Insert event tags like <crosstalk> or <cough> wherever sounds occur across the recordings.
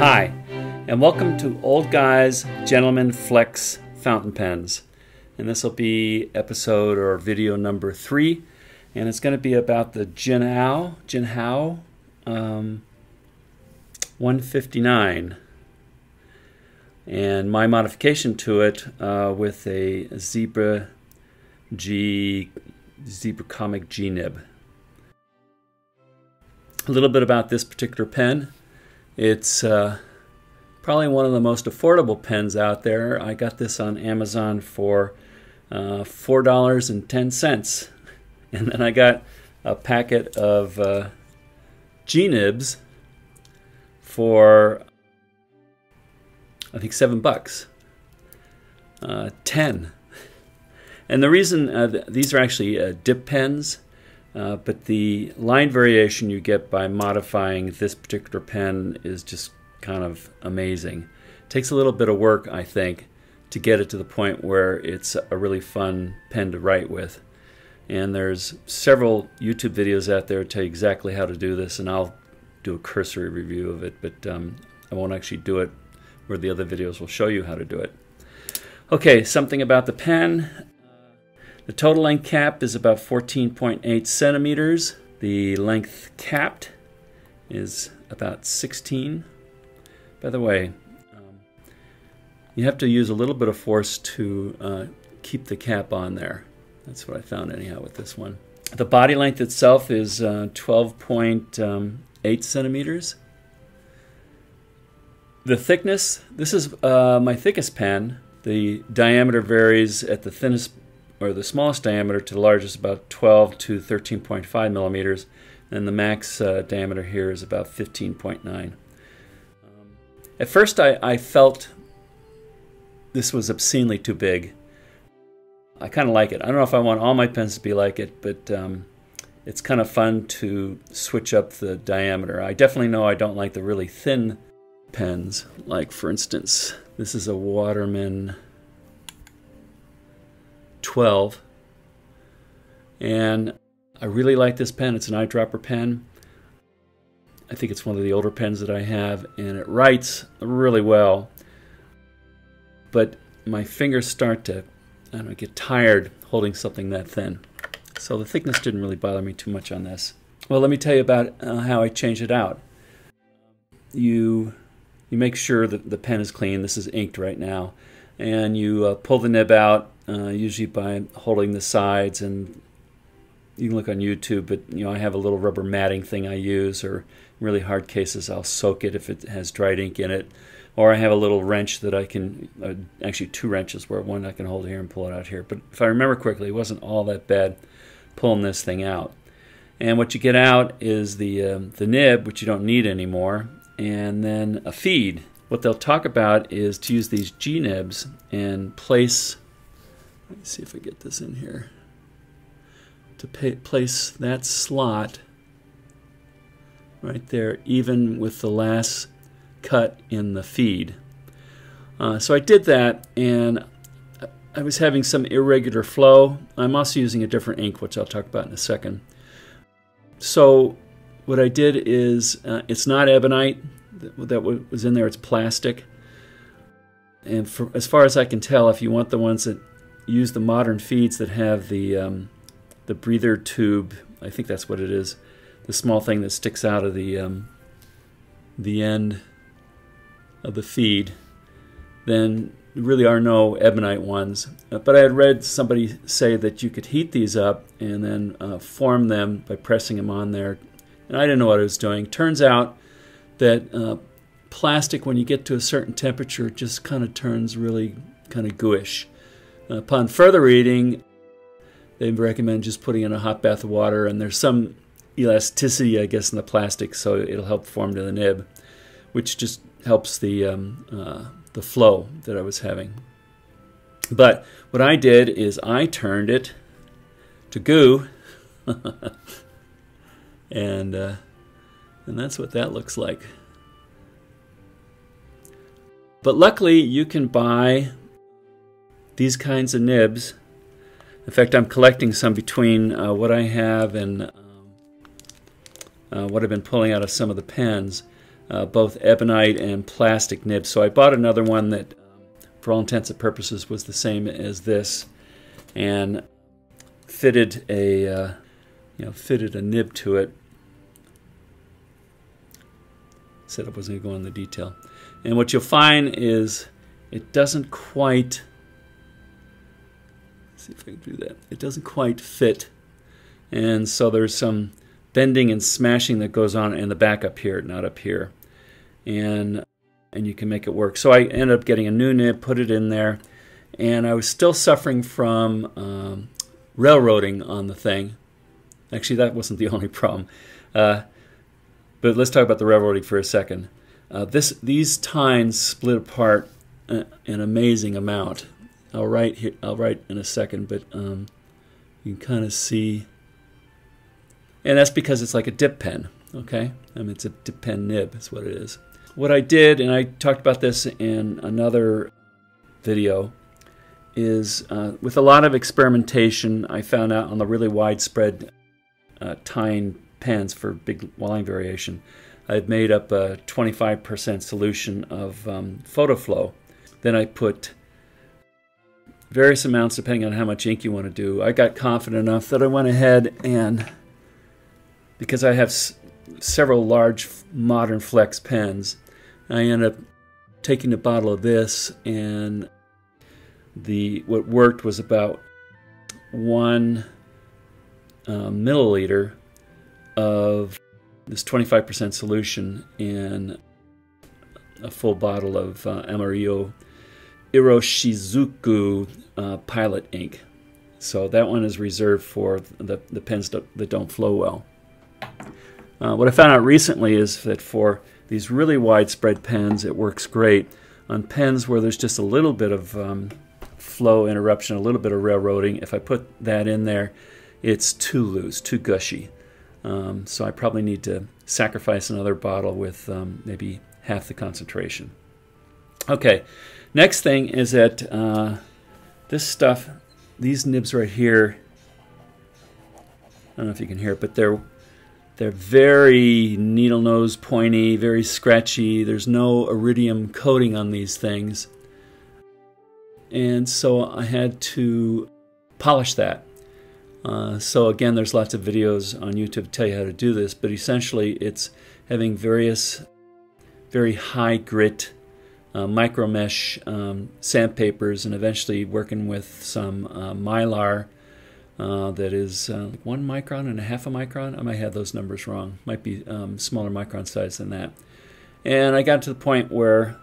Hi, and welcome to Old Guys Gentlemen Flex Fountain Pens. And this will be episode or video number three, and it's going to be about the Jinhao, Jinhao um, 159 and my modification to it uh, with a Zebra G Zebra Comic G nib. A little bit about this particular pen. It's uh, probably one of the most affordable pens out there. I got this on Amazon for uh, four dollars and ten cents, <laughs> and then I got a packet of uh, G nibs for I think seven bucks, uh, ten. And the reason uh, th these are actually uh, dip pens, uh, but the line variation you get by modifying this particular pen is just kind of amazing. It takes a little bit of work, I think, to get it to the point where it's a really fun pen to write with. And there's several YouTube videos out there to tell you exactly how to do this, and I'll do a cursory review of it, but um, I won't actually do it where the other videos will show you how to do it. Okay, something about the pen. The total length cap is about 14.8 centimeters. The length capped is about 16. By the way, um, you have to use a little bit of force to uh, keep the cap on there. That's what I found anyhow with this one. The body length itself is uh, 12.8 um, centimeters. The thickness, this is uh, my thickest pen. The diameter varies at the thinnest or the smallest diameter to the largest about 12 to 13.5 millimeters and the max uh, diameter here is about 15.9. Um, at first I, I felt this was obscenely too big. I kind of like it. I don't know if I want all my pens to be like it, but um, it's kind of fun to switch up the diameter. I definitely know I don't like the really thin pens. Like, for instance, this is a Waterman 12. And I really like this pen. It's an eyedropper pen. I think it's one of the older pens that I have, and it writes really well. But my fingers start to, I don't know, get tired holding something that thin. So the thickness didn't really bother me too much on this. Well, let me tell you about uh, how I change it out. You you make sure that the pen is clean. This is inked right now. And you uh, pull the nib out, uh, usually by holding the sides. And you can look on YouTube, but you know I have a little rubber matting thing I use, or really hard cases I'll soak it if it has dried ink in it. Or I have a little wrench that I can, uh, actually two wrenches, where one I can hold here and pull it out here. But if I remember correctly, it wasn't all that bad pulling this thing out. And what you get out is the, um, the nib, which you don't need anymore, and then a feed. What they'll talk about is to use these G-nibs and place, let me see if I get this in here, to pay, place that slot right there, even with the last cut in the feed. Uh, so I did that, and I was having some irregular flow. I'm also using a different ink, which I'll talk about in a second. So what I did is, uh, it's not ebonite that was in there, it's plastic. And for, as far as I can tell, if you want the ones that use the modern feeds that have the, um, the breather tube, I think that's what it is, the small thing that sticks out of the, um, the end of the feed, then really are no ebonite ones. Uh, but I had read somebody say that you could heat these up and then uh, form them by pressing them on there and I didn't know what I was doing. Turns out that uh, plastic, when you get to a certain temperature, just kind of turns really kind of gooish. Uh, upon further reading, they recommend just putting in a hot bath of water, and there's some elasticity, I guess, in the plastic, so it'll help form to the nib, which just helps the um, uh, the flow that I was having. But what I did is I turned it to goo <laughs> and uh, and that's what that looks like. But luckily, you can buy these kinds of nibs. In fact, I'm collecting some between uh, what I have and um, uh, what I've been pulling out of some of the pens. uh, both ebonite and plastic nibs. So I bought another one that, um, for all intents and purposes, was the same as this, and fitted a uh, you know fitted a nib to it. I wasn't going to go into detail, and what you'll find is it doesn't quite. see if I can do that. It doesn't quite fit, and so there's some bending and smashing that goes on in the back up here, not up here. And and you can make it work. So I ended up getting a new nib, put it in there, and I was still suffering from um, railroading on the thing. Actually, that wasn't the <laughs> only problem. Uh, but let's talk about the railroading for a second. Uh, this these tines split apart uh, an amazing amount. I'll write here. I'll write in a second, but um, you can kind of see and that's because it's like a dip pen, okay? I mean, it's a dip pen nib, is what it is. What I did, and I talked about this in another video, is uh, with a lot of experimentation, I found out on the really widespread uh, tying pens for big line variation, I've made up a 25% solution of um, Photo-Flo. Then I put various amounts depending on how much ink you want to do. I got confident enough that I went ahead and because I have several large modern flex pens, I end up taking a bottle of this and the what worked was about one uh, milliliter of this 25% solution in a full bottle of uh, Amarillo Iroshizuku uh, Pilot ink. So that one is reserved for the, the pens that, that don't flow well. Uh, what I found out recently is that for these really widespread pens, it works great. On pens where there's just a little bit of um, flow interruption, a little bit of railroading, if I put that in there, it's too loose, too gushy. Um, so I probably need to sacrifice another bottle with um, maybe half the concentration. Okay, next thing is that uh, this stuff, these nibs right here, I don't know if you can hear it, but they're they're very needle nose pointy, very scratchy. There's no iridium coating on these things. And so I had to polish that. Uh, so again, there's lots of videos on YouTube to tell you how to do this, but essentially it's having various very high grit uh, micro mesh um, sandpapers and eventually working with some uh, mylar uh, that is uh, one micron and a half a micron. I might have those numbers wrong. Might be um, smaller micron size than that. And I got to the point where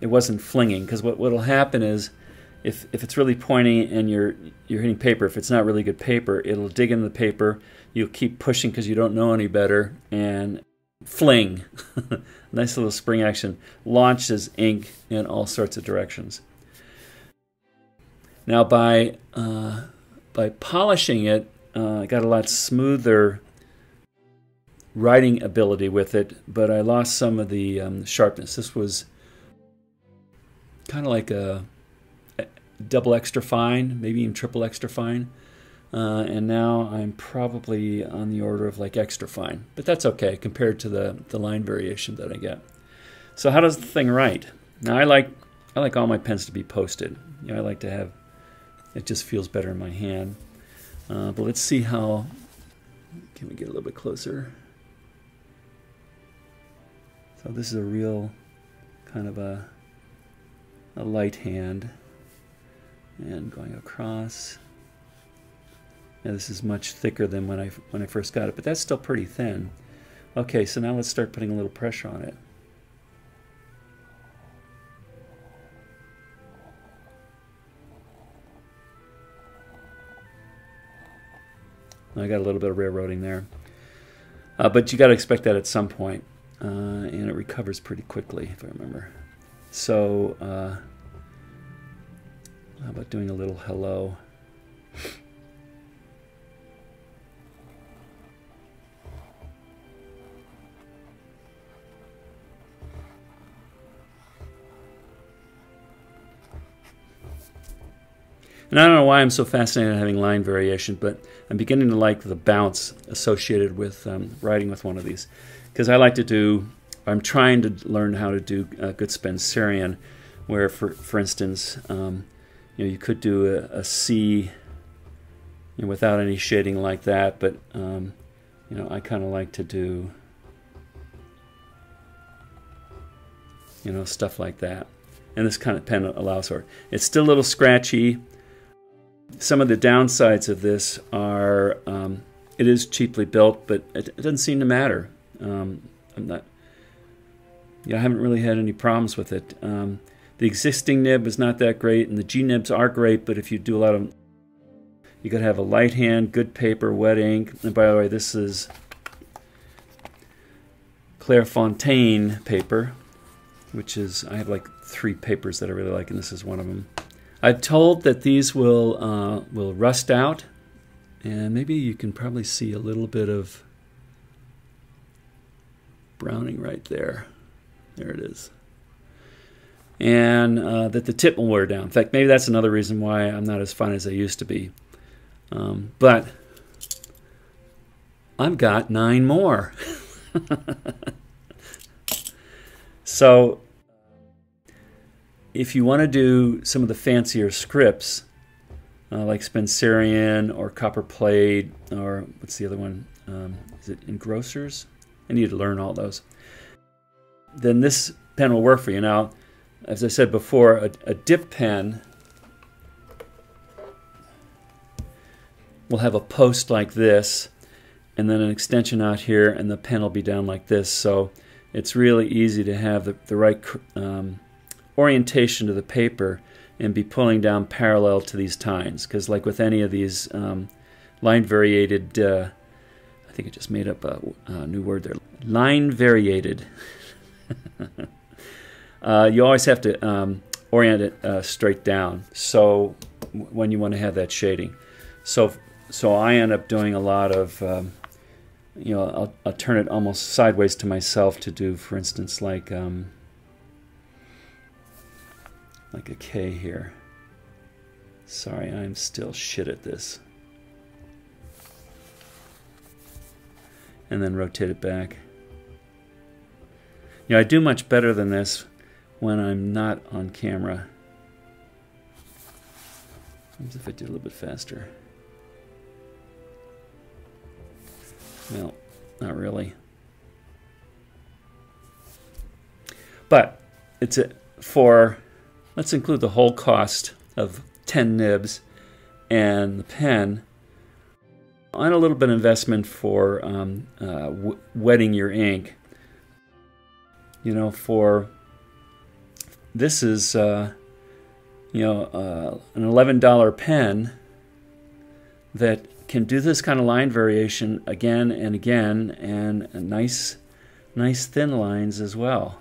it wasn't flinging because what'll happen is if if it's really pointy and you're you're hitting paper, if it's not really good paper, it'll dig into the paper. You'll keep pushing because you don't know any better and fling. <laughs> nice little spring action launches ink in all sorts of directions. Now by uh, by polishing it, uh, I got a lot smoother writing ability with it, but I lost some of the um, sharpness. This was kind of like a, a, double extra fine, maybe even triple extra fine. Uh, and now I'm probably on the order of like extra fine, but that's okay compared to the, the line variation that I get. So how does the thing write? Now I like I like all my pens to be posted. You know, I like to have it just feels better in my hand. Uh, but let's see how, can we get a little bit closer? So this is a real kind of a, a light hand and going across. Now this is much thicker than when I, when I first got it, but that's still pretty thin. Okay, so now let's start putting a little pressure on it. I got a little bit of railroading there. Uh, but you got to expect that at some point, uh, and it recovers pretty quickly, if I remember. So, uh, how about doing a little hello? And I don't know why I'm so fascinated in having line variation, but I'm beginning to like the bounce associated with um, writing with one of these. Because I like to do I'm trying to learn how to do a good Spencerian, where, for for instance, um, you know, you could do a, a C you know, without any shading like that, but um, you know, I kind of like to do you know stuff like that. And this kind of pen allows for it. It's still a little scratchy. Some of the downsides of this are um, it is cheaply built, but it, it doesn't seem to matter. Um, I'm not. Yeah, I haven't really had any problems with it. Um, the existing nib is not that great, and the G nibs are great, but if you do a lot of, you got to have a light hand, good paper, wet ink. And by the way, this is Clairefontaine paper, which is I have like three papers that I really like, and this is one of them. I've told that these will uh, will rust out, and maybe you can probably see a little bit of browning right there. There it is. And uh, that the tip will wear down. In fact, maybe that's another reason why I'm not as fine as I used to be. Um, but I've got nine more. <laughs> so if you want to do some of the fancier scripts, uh, like Spencerian or Copper Plate, or what's the other one? Um, is it Engrossers? I need to learn all those. Then this pen will work for you. Now, as I said before, a, a dip pen will have a post like this, and then an extension out here, and the pen will be down like this. So it's really easy to have the, the right um, orientation to the paper and be pulling down parallel to these tines. Because like with any of these um, line variated, uh, I think I just made up a, a new word there, line variated. <laughs> uh, you always have to um, orient it uh, straight down. So when you want to have that shading. So so I end up doing a lot of, um, you know, I'll, I'll, turn it almost sideways to myself to do, for instance, like um, like a K here. Sorry, I'm still shit at this. And then rotate it back. You know, I do much better than this when I'm not on camera. What if I do a little bit faster? Well, not really. But it's a, for Let's include the whole cost of 10 nibs and the pen and a little bit of investment for um, uh, wetting your ink. You know, for this is uh, you know uh, an $11 pen that can do this kind of line variation again and again and nice nice thin lines as well.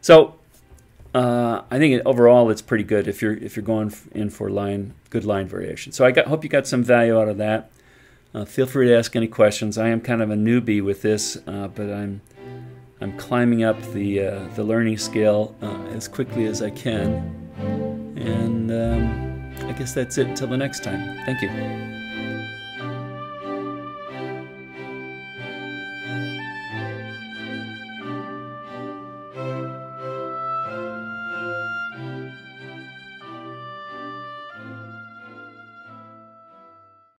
So uh, I think overall it's pretty good if you're if you're going in for line good line variation. So I got, hope you got some value out of that. Uh, feel free to ask any questions. I am kind of a newbie with this, uh, but I'm I'm climbing up the uh, the learning scale uh, as quickly as I can. And um, I guess that's it until the next time. Thank you.